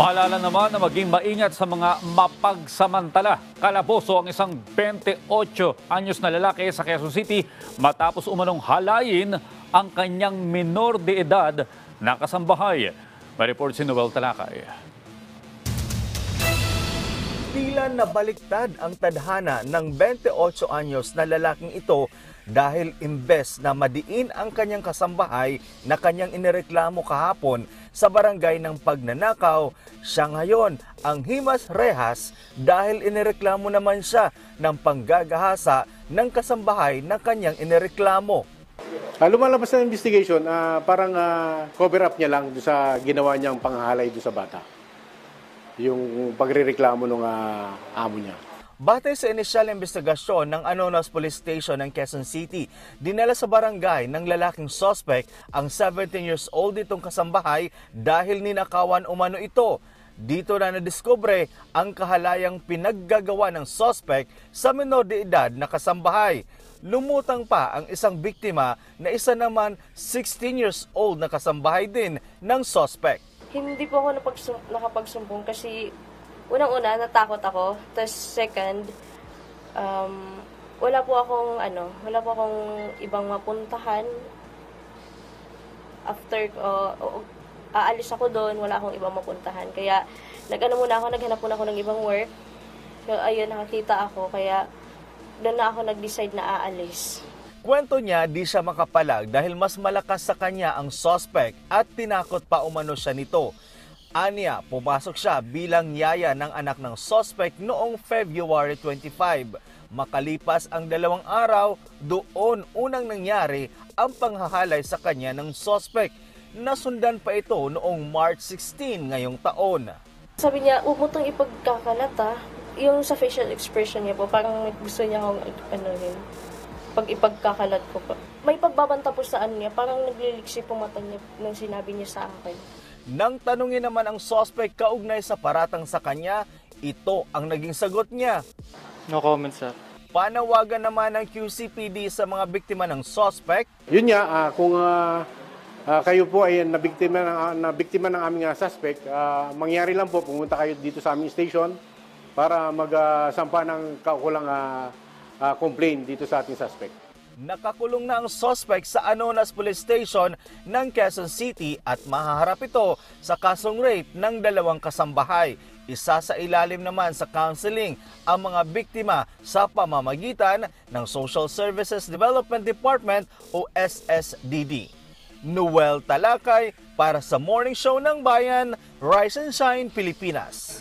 Paalala naman na maging maingat sa mga mapagsamantala. Kalaboso ang isang 28 anyos na lalaki sa Quezon City matapos umanong halayin ang kanyang minor de edad na kasambahay. May report si Noel Talakay. Tila nabaliktad ang tadhana ng 28 anyos na lalaking ito dahil imbes na madiin ang kanyang kasambahay na kanyang inireklamo kahapon sa barangay ng pagnanakaw, siya ngayon ang himas rehas dahil inireklamo naman siya ng panggagahasa ng kasambahay na kanyang inireklamo. Ah, lumalabas na investigation, ah, parang ah, cover up niya lang sa ginawa niyang panghalay doon sa bata. Yung pagrereklamo ng amo niya. Batay sa inisyal na investigasyon ng Anonas Police Station ng Quezon City, dinala sa barangay ng lalaking suspect ang 17 years old itong kasambahay dahil ninakawan umano ito. Dito na nadiskubre ang kahalayang pinaggagawa ng suspect sa menor de edad na kasambahay. Lumutang pa ang isang biktima na isa naman 16 years old na kasambahay din ng suspect. Hindi po ako nakapagsumbong kasi unang-una natakot ako. Tapos second, um, wala po akong ano, wala po akong ibang mapuntahan. After uh, uh, aalis ako doon, wala akong ibang mapuntahan. Kaya nag-ano muna ako, naghanap muna ako ng ibang work. So, ayun, nakakita ako. Kaya doon na ako nag-decide na aalis. Kwento niya di siya makapalag dahil mas malakas sa kanya ang suspect at tinakot pa umano siya nito. Anya, pumasok siya bilang yaya ng anak ng suspect noong February 25. Makalipas ang dalawang araw, doon unang nangyari ang panghahalay sa kanya ng suspect. Nasundan pa ito noong March 16 ngayong taon. Sabi niya, itong ipagkakalat ha. Yung sa facial expression niya po, parang gusto niya akong ano yun, pag ipagkakalat ko po. May pagbabanta po sa ano niya, parang nagliliksi po mata niya nung sinabi niya sa akin. Nang tanungin naman ang suspect kaugnay sa paratang sa kanya, ito ang naging sagot niya. No comment, sir. Panawagan naman ng QCPD sa mga biktima ng suspect Yun nga, ah, kung ah, ah, kayo po ay nabiktima ng, ah, nabiktima ng aming ah, suspect, ah, mangyari lang po, pumunta kayo dito sa aming station para magsampa ng kaukulang ah, ah, complaint dito sa ating suspect. Nakakulong na ang suspect sa Anonas Police Station ng Quezon City at mahaharap ito sa kasong rape ng dalawang kasambahay. Isa sa ilalim naman sa counseling ang mga biktima sa pamamagitan ng Social Services Development Department o SSDD. Noel Talakay para sa Morning Show ng Bayan, Rise and Shine, Pilipinas.